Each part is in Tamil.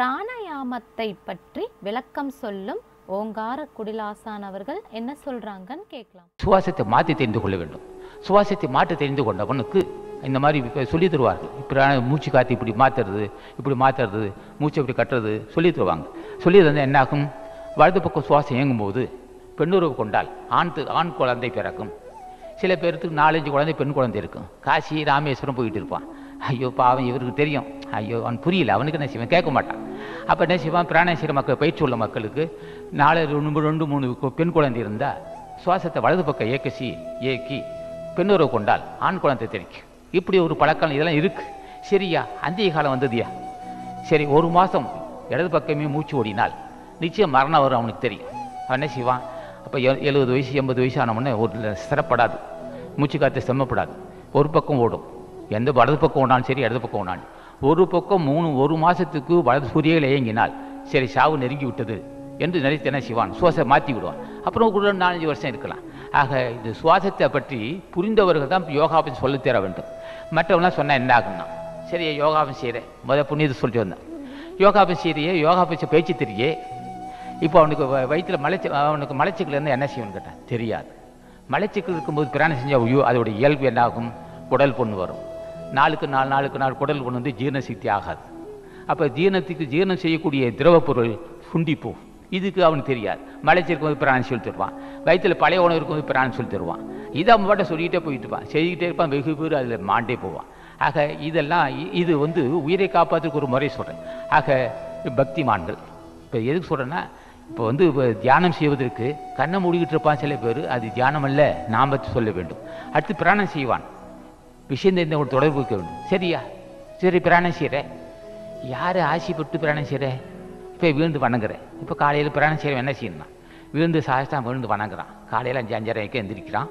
பிராணாயாமத்தை பற்றி விளக்கம் சொல்லும் ஓங்கார குடிலாசான் அவர்கள் என்ன சொல்றாங்கன்னு கேட்கலாம். சுவாசத்தை மாற்றி தெரிந்து கொள்ள வேண்டும். சுவாசத்தை மாற்றி தெரிந்து கொண்டவனுக்கு இந்த மாதிரி சொல்லி தருவார்கள். இப்படி மூச்சு காற்று இப்படி மாற்றுறது இப்படி மாற்றுறது மூச்சு இப்படி கட்டுறது சொல்லி தருவாங்க. சொல்லி தந்தால் என்ன ஆகும் வலது பக்கம் சுவாசம் இயங்கும்போது பெண்ணுறவு கொண்டால் ஆண் ஆண் குழந்தை பிறக்கும். சில பேருக்கு நாலஞ்சு குழந்தை பெண் குழந்தை இருக்கும். காசி ராமேஸ்வரம் போயிட்டு இருப்பான். ஐயோ பாவம் இவருக்கு தெரியும். ஐயோ அவன் புரியல. அவனுக்கு என்ன செய்வேன்? கேட்க மாட்டான். அப்போ என்ன செய்வான்? பிராணாசிர மக்கள் பயிற்சி உள்ள மக்களுக்கு நாலு ரெண்டு ரெண்டு மூணு பெண் குழந்தை இருந்தால் சுவாசத்தை வலது பக்கம் ஏக்கசி ஏக்கி பெண்ணுறவு கொண்டால் ஆண் குழந்தை தெரிக்கும் இப்படி ஒரு பழக்கம் இதெல்லாம் இருக்குது சரியா? அந்திய காலம் வந்ததுயா? சரி ஒரு மாதம் இடது பக்கமே மூச்சு ஓடினால் நிச்சயம் மரணம் வரும் அவனுக்கு தெரியும். அவன் என்ன செய்வான்? அப்போ எழுபது வயசு எண்பது வயசு ஆனவொடனே ஒரு சிரப்படாது. மூச்சு காற்று செம்மப்படாது. ஒரு பக்கம் ஓடும். எந்த வலது பக்கம் ஓடாலும் சரி இடது பக்கம் ஓடாலும் ஒரு பக்கம் மூணு ஒரு மாதத்துக்கு வலது சூரியகள் இயங்கினால் சரி சாவு நெருங்கி விட்டது என்று நினைத்து என்ன செய்வான் சுவாசை மாற்றி விடுவான். அப்புறம் கூட நாலஞ்சு வருஷம் இருக்கலாம். ஆக இந்த சுவாசத்தை பற்றி புரிந்தவர்கள் தான் யோகா பற்றி சொல்லித் தர வேண்டும். மற்றவங்களாம் சொன்னால் என்ன ஆகும்னா சரி யோகாபம் செய்கிறேன் முதல் புண்ணியத்தை சொல்லிட்டு வந்தேன். யோகாபம் செய்கிறியே யோகா பயிற்சி பேச்சு தெரியே. இப்போ அவனுக்கு வ- மலைச்சி அவனுக்கு மலைச்சிக்கல் இருந்தால் என்ன செய்யணும்னு கேட்டான் தெரியாது. மலைச்சிக்கல் இருக்கும்போது பிராணம் செஞ்சால் ஐயோ அதோட இயல்பு என்ன ஆகும் பொண்ணு வரும். நாளுக்கு நாள் நாளுக்கு நாள் குடல் கொண்டு வந்து ஜீரண சக்தி ஆகாது. அப்போ ஜீரணத்துக்கு ஜீரணம் செய்யக்கூடிய திரவப்பொருள் பொருள் இதுக்கு அவனுக்கு தெரியாது. மலைச்சிருக்கும் போது பிராணம் சொல்லி தருவான். வயித்துல பழைய உணவு இருக்கும்போது பிராணம் சொல்லி தருவான். இதை அவன் பாட்டை சொல்லிக்கிட்டே போயிட்டு இருப்பான். செய்துக்கிட்டே இருப்பான். வெகு பேர் அதில் மாண்டே போவான். ஆக இதெல்லாம் இ- இது வந்து உயிரை காப்பாற்றுக்கு ஒரு முறை சொல்கிறேன் ஆக பக்திமான்கள். இப்போ எதுக்கு சொல்கிறேன்னா இப்போ வந்து இப்போ தியானம் செய்வதற்கு கண்ணை மூடிக்கிட்டு இருப்பான் சில பேர். அது தியானம் அல்ல நாம் சொல்ல வேண்டும். அடுத்து பிராணம் செய்வான். விஷயம் தெரிந்த ஒரு தொடர்பு வைக்க வேண்டும். சரியா? சரி பிராணம் செய்கிறேன் யார் ஆசைப்பட்டு பிராணம் செய்கிற இப்போ விழுந்து வணங்குறேன் இப்போ காலையில் பிராணம் செய்கிறவன் என்ன செய்யணும் விழுந்து சாஸ்தான் விழுந்து வணங்குறான். காலையில் அஞ்சு அஞ்சரைக்கு எந்திரிக்கிறான்.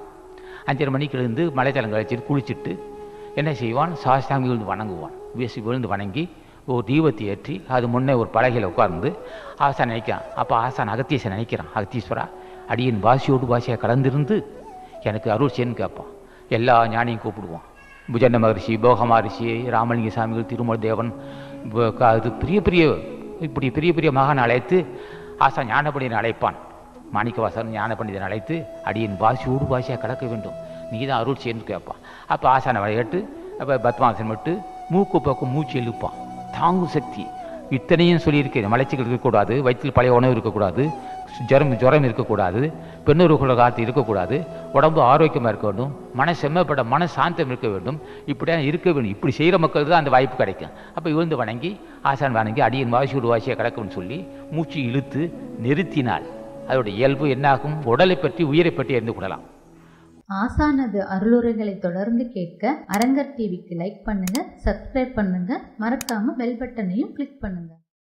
அஞ்சரை மணிக்கு எழுந்து மலைத்தலம் கழிச்சிட்டு குளிச்சுட்டு என்ன செய்வான்? சாஸ்தாங்க விழுந்து வணங்குவான். வீசி விழுந்து வணங்கி ஒரு தீபத்தை ஏற்றி அது முன்னே ஒரு பலகையில் உட்கார்ந்து ஆசான் நினைக்கிறான். அப்போ ஆசான் அகத்தீசன் நினைக்கிறான். அகத்தீஸ்வரா அடியின் வாசியோடு வாசியாக கலந்திருந்து எனக்கு அருள் செய்யன்னு கேட்பான். எல்லா ஞானியும் கூப்பிடுவான். புஜன்ன மகரிஷி போக மகரிஷி ராமலிங்க சாமிகள் திருமல் தேவன் அது பெரிய பெரிய இப்படி பெரிய பெரிய மகான் அழைத்து ஆசா ஞானபண்டிதன் அழைப்பான். மாணிக்கவாசன் ஞானபண்டிதன் அழைத்து அடியின் வாசியோடு வாசியாக கலக்க வேண்டும். நீ தான் அருள் சேர்ந்து கேட்பான். அப்போ ஆசானை விளையாட்டு அப்போ பத்மாசன் விட்டு மூக்கு பக்கம் மூச்சு இழுப்பான் தாங்கும் சக்தி. இத்தனையும் சொல்லியிருக்கேன். மலைச்சிகள் இருக்கக்கூடாது வயிற்றில் பழைய உணவு இருக்கக்கூடாது. ஜுரம் ஜுரம் இருக்கக்கூடாது பெண்ணுறுகுல காத்து இருக்கக்கூடாது உடம்பு ஆரோக்கியமாக இருக்க வேண்டும் மன செம்மப்பட மன சாந்தம் இருக்க வேண்டும் இப்படியா இருக்க வேண்டும் இப்படி செய்கிற மக்கள் தான் அந்த வாய்ப்பு கிடைக்கும். அப்போ இழுந்து வணங்கி ஆசான் வணங்கி அடியின் வாசியோடு வாசியாக கிடக்கும்னு சொல்லி மூச்சு இழுத்து நிறுத்தினால் அதோட இயல்பு என்னாகும்? உடலை பற்றி உயிரை பற்றி அறிந்து கொள்ளலாம். ஆசானது அருளுரைகளை தொடர்ந்து கேட்க அரங்கர் டிவிக்கு லைக் பண்ணுங்க சப்ஸ்கிரைப் பண்ணுங்க மறக்காம பெல் பட்டனையும் கிளிக் பண்ணுங்க.